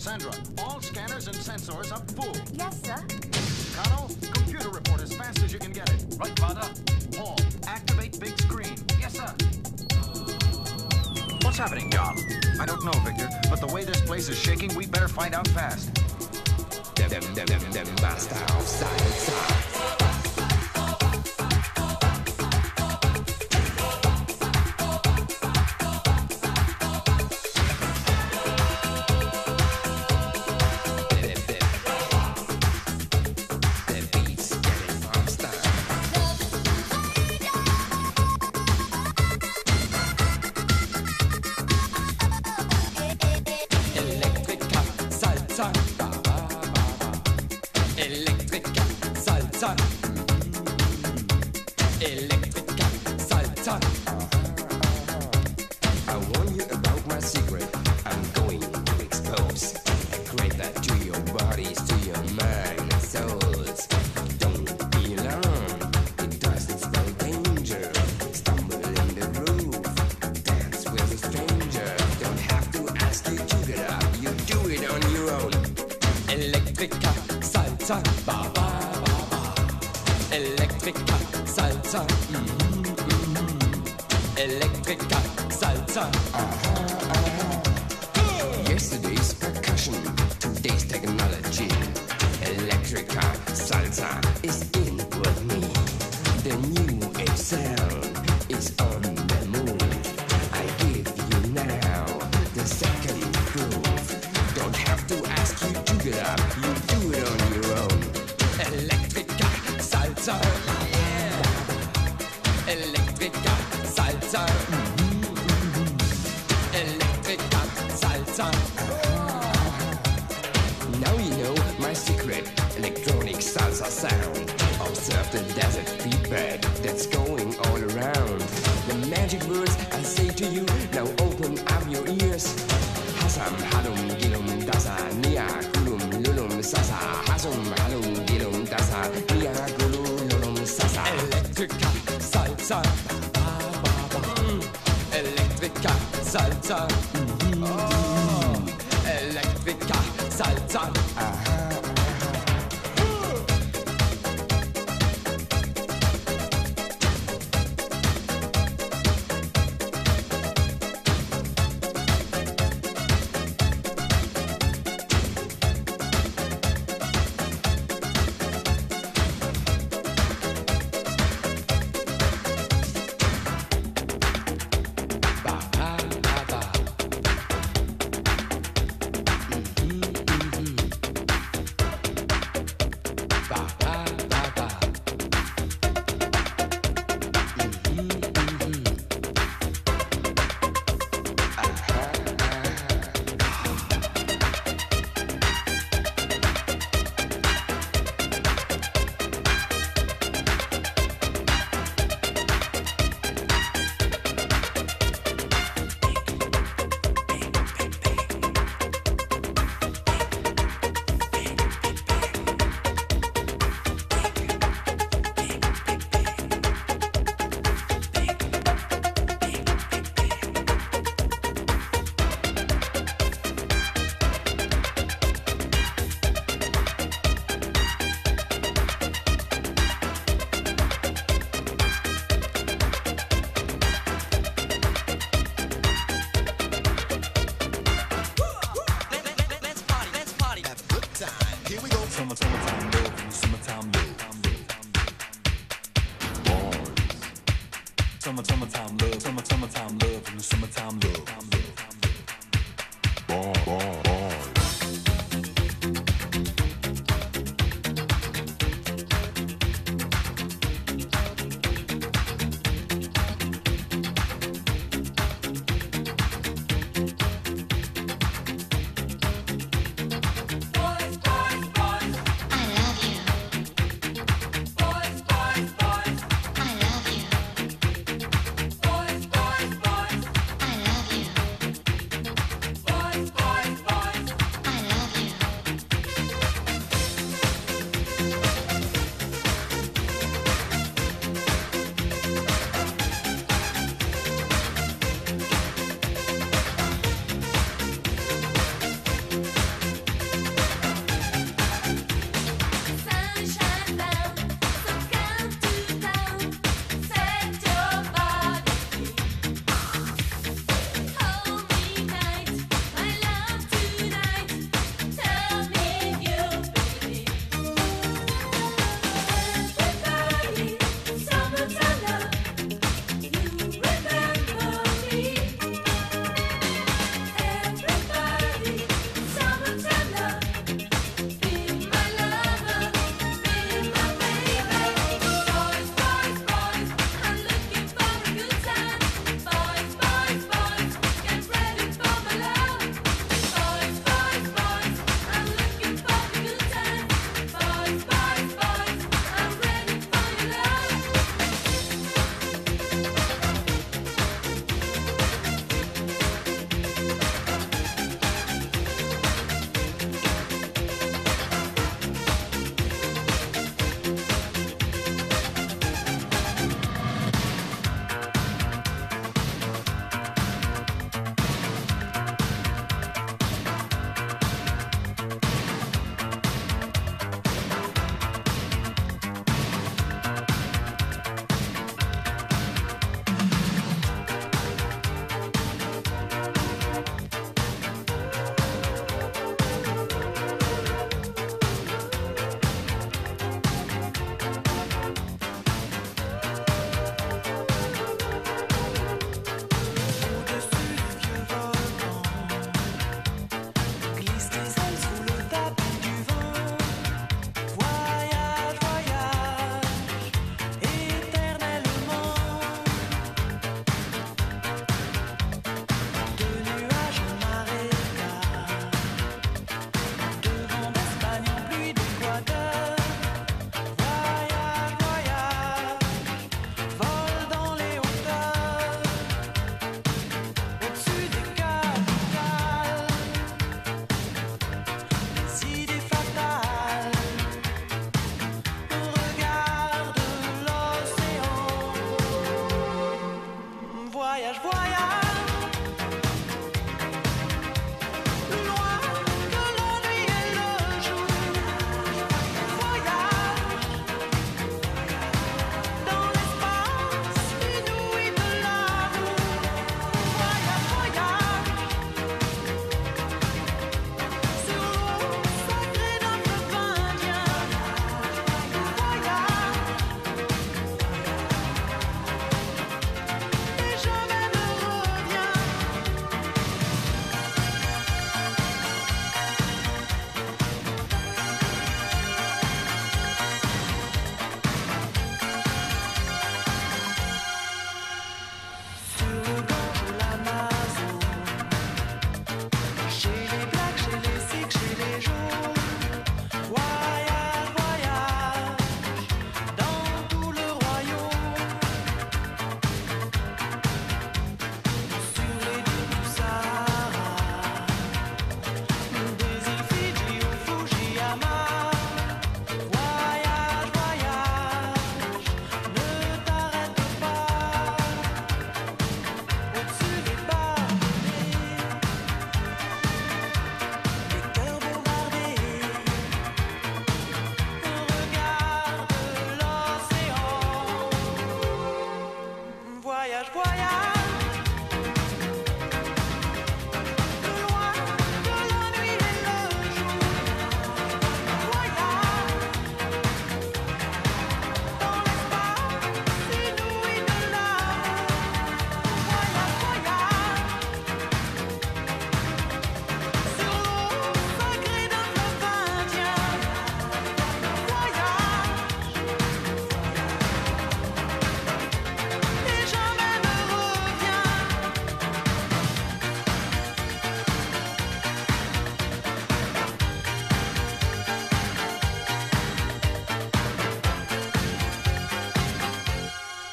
Sandra, all scanners and sensors up full. Yes, sir. Connell, computer report as fast as you can get it. Right, Father. Paul, activate big screen. Yes, sir. What's happening, John? I don't know, Victor, but the way this place is shaking, we better find out fast. Dem dem dem dem dem basta auf Electrica, salsa. mhm, mhm. Electrica, salsa. Yesterday's percussion, today's technology. Electrica salsa is in with me. The new age sound is on the move. I give you now the second groove. Don't have to ask you to get up, salsa. Electrica salsa. Electrica salsa. Now you know my secret electronic salsa sound. Observe the desert feedback that's going all around. The magic words I say to you, now open up your ears. Hasam halum gilum dasa nia kulum lulum sasa. Hasum halum Electrica salsa. Ba, ba, ba. Mm. Electrica salsa. Mhm. Electrica salsa. Summer, summertime love, summer, summertime love, and summertime love. Boy, boy, boys.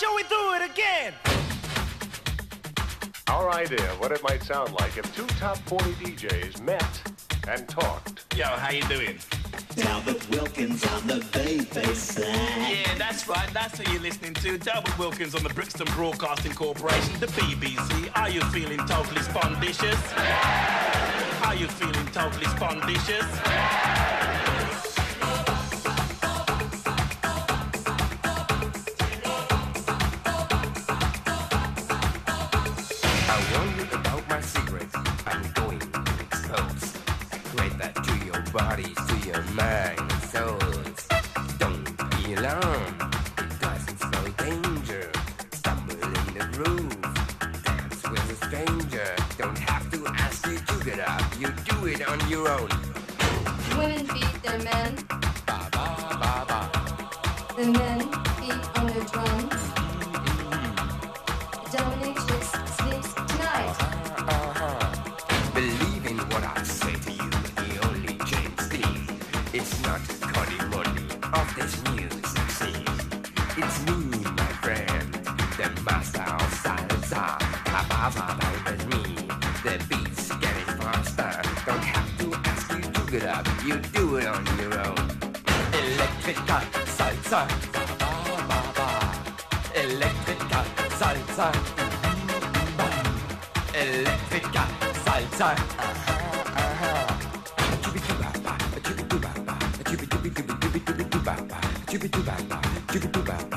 Again. Our idea of what it might sound like if two top 40 DJs met and talked. Yo, how you doing? Delbert Wilkins on the bass line. Yeah, that's right. That's who you're listening to. Delbert Wilkins on the Brixton Broadcasting Corporation, the BBC. Are you feeling totally spondicious? Are you feeling totally spondicious? I on your own. Women beat their men, Ba ba ba ba. the men beat on their drums. Dominatrix sleeps tonight. Believe in what I say to you. The only James Dean. It's not Connie Money of this music scene. It's me, You do it on your own. Electrica salsa. Ba ba ba ba. Electrica salsa. Electrica salsa. Aha. Chubi-doo-ba-ba, chubi-doo-ba-ba, chubi-dooby-dooby-dooby-dooby-doo-ba-ba, chubi-doo-ba-ba, chubi-doo-ba-ba,